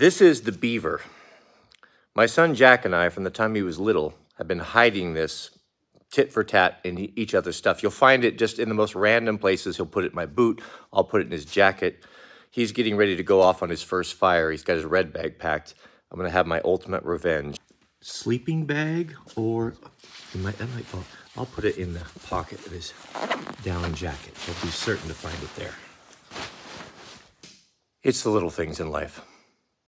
This is the beaver. My son Jack and I, from the time he was little, have been hiding this tit for tat in each other's stuff. You'll find it just in the most random places. He'll put it in my boot. I'll put it in his jacket. He's getting ready to go off on his first fire. He's got his red bag packed. I'm gonna have my ultimate revenge. Sleeping bag or, might, that might oh, fall. I'll put it in the pocket of his down jacket. He'll be certain to find it there. It's the little things in life.